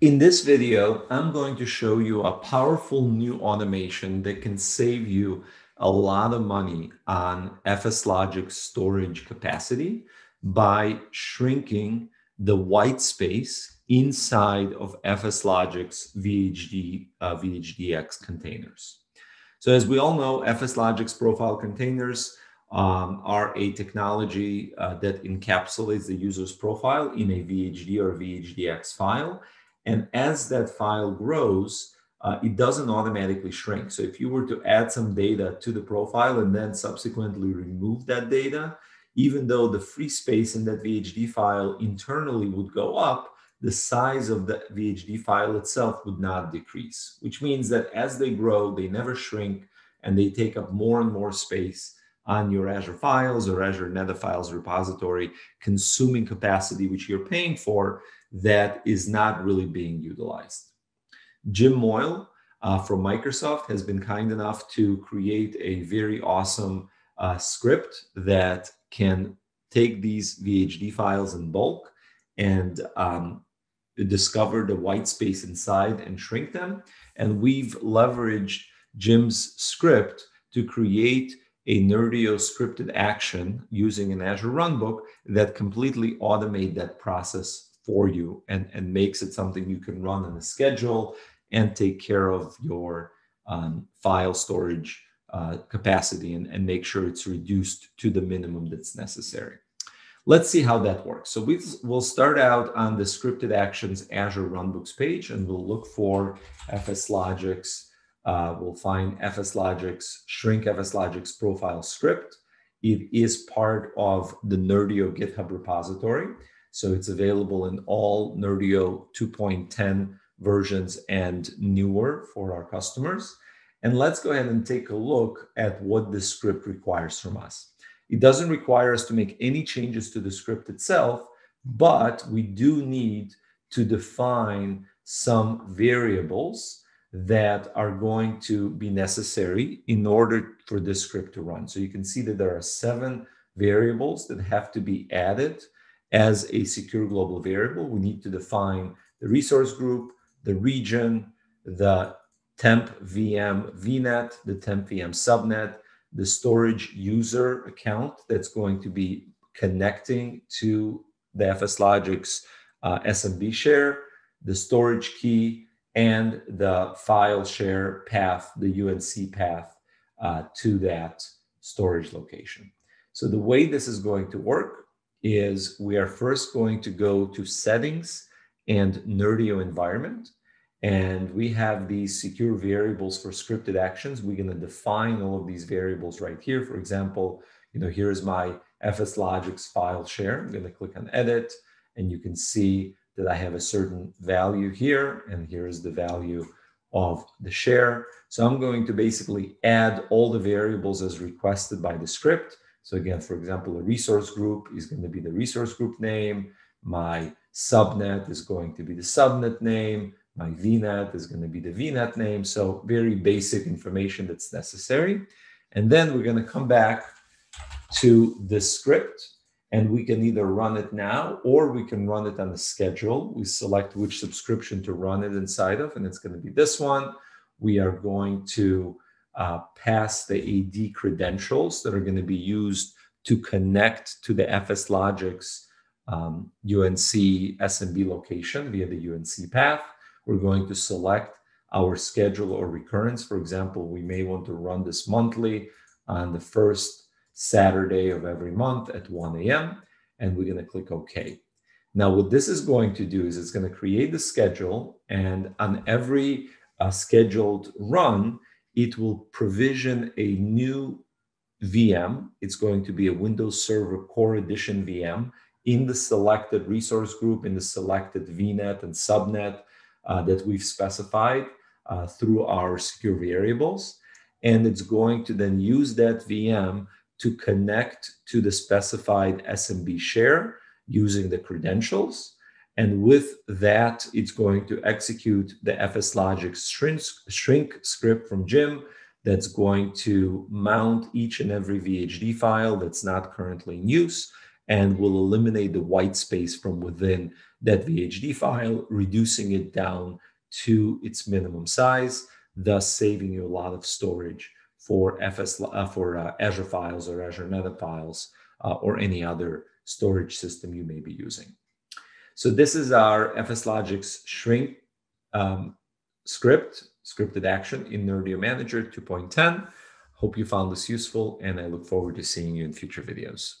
In this video, I'm going to show you a powerful new automation that can save you a lot of money on FSLogix storage capacity by shrinking the white space inside of FSLogix VHD, uh, VHDX containers. So as we all know, FSLogix profile containers um, are a technology uh, that encapsulates the user's profile in a VHD or VHDX file. And as that file grows, uh, it doesn't automatically shrink. So if you were to add some data to the profile and then subsequently remove that data, even though the free space in that VHD file internally would go up, the size of the VHD file itself would not decrease, which means that as they grow, they never shrink and they take up more and more space on your Azure Files or Azure NetApp Files repository, consuming capacity which you're paying for that is not really being utilized. Jim Moyle uh, from Microsoft has been kind enough to create a very awesome uh, script that can take these VHD files in bulk and um, discover the white space inside and shrink them. And we've leveraged Jim's script to create a Nerdio scripted action using an Azure Runbook that completely automate that process for you and, and makes it something you can run on a schedule and take care of your um, file storage uh, capacity and, and make sure it's reduced to the minimum that's necessary. Let's see how that works. So we will start out on the scripted actions Azure Runbooks page, and we'll look for FSLogix, uh, we'll find FSLogix shrink FSLogix profile script. It is part of the Nerdio GitHub repository. So it's available in all Nerdio 2.10 versions and newer for our customers. And let's go ahead and take a look at what this script requires from us. It doesn't require us to make any changes to the script itself, but we do need to define some variables that are going to be necessary in order for this script to run. So you can see that there are seven variables that have to be added as a secure global variable. We need to define the resource group, the region, the temp VM VNet, the temp VM subnet, the storage user account that's going to be connecting to the FSLogix uh, SMB share, the storage key, and the file share path, the UNC path uh, to that storage location. So the way this is going to work is we are first going to go to settings and Nerdio environment. And we have these secure variables for scripted actions. We're going to define all of these variables right here. For example, you know, here's my FSLogix file share. I'm going to click on edit and you can see that I have a certain value here and here is the value of the share. So I'm going to basically add all the variables as requested by the script. So again, for example, a resource group is going to be the resource group name. My subnet is going to be the subnet name. My VNet is going to be the VNet name. So very basic information that's necessary. And then we're going to come back to the script and we can either run it now or we can run it on a schedule. We select which subscription to run it inside of, and it's going to be this one. We are going to uh, pass the AD credentials that are going to be used to connect to the FSLogix um, UNC SMB location via the UNC path. We're going to select our schedule or recurrence. For example, we may want to run this monthly on the first Saturday of every month at 1 a.m. And we're going to click OK. Now, what this is going to do is it's going to create the schedule, and on every uh, scheduled run, it will provision a new VM. It's going to be a Windows Server Core Edition VM in the selected resource group, in the selected VNet and subnet uh, that we've specified uh, through our secure variables. And it's going to then use that VM to connect to the specified SMB share using the credentials. And with that, it's going to execute the FSLogix shrink, shrink script from Jim that's going to mount each and every VHD file that's not currently in use and will eliminate the white space from within that VHD file, reducing it down to its minimum size, thus saving you a lot of storage for FS uh, for uh, Azure files or Azure NetApp files uh, or any other storage system you may be using. So this is our FSLogix shrink um, script, scripted action in Nerdio Manager 2.10. Hope you found this useful, and I look forward to seeing you in future videos.